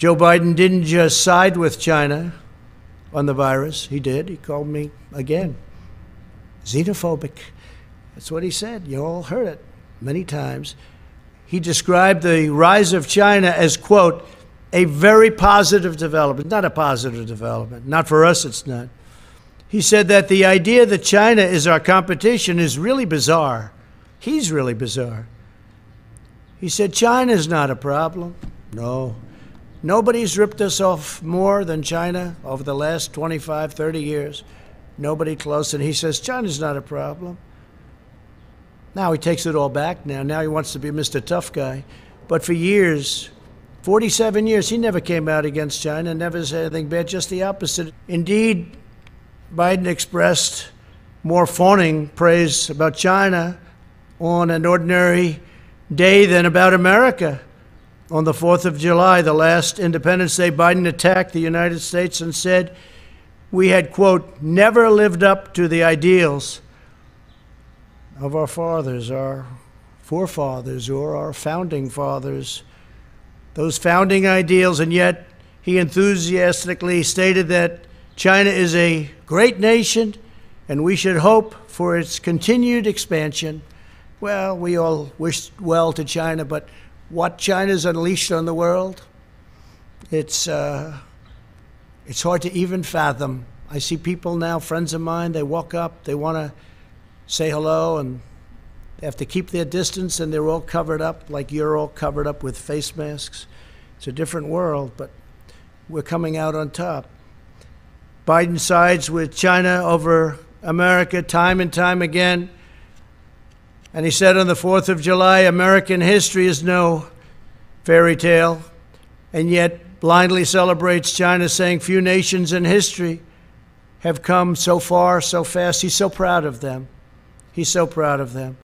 Joe Biden didn't just side with China on the virus, he did. He called me again xenophobic. That's what he said. You all heard it many times. He described the rise of China as, quote, a very positive development. Not a positive development. Not for us, it's not. He said that the idea that China is our competition is really bizarre. He's really bizarre. He said, China's not a problem. No. Nobody's ripped us off more than China over the last 25, 30 years. Nobody close. And he says, China's not a problem. Now he takes it all back now. Now he wants to be Mr. Tough Guy. But for years, 47 years, he never came out against China, never said anything bad, just the opposite. Indeed, Biden expressed more fawning praise about China on an ordinary day than about America. On the 4th of July, the last Independence Day, Biden attacked the United States and said, We had, quote, never lived up to the ideals of our fathers, our forefathers, or our founding fathers, those founding ideals, and yet he enthusiastically stated that China is a great nation and we should hope for its continued expansion. Well, we all wish well to China, but what China's unleashed on the world, it's, uh, it's hard to even fathom. I see people now, friends of mine, they walk up, they want to say hello, and they have to keep their distance, and they're all covered up like you're all covered up with face masks. It's a different world, but we're coming out on top. Biden sides with China over America time and time again. And he said on the 4th of July, American history is no fairy tale, and yet blindly celebrates China, saying few nations in history have come so far so fast. He's so proud of them. He's so proud of them.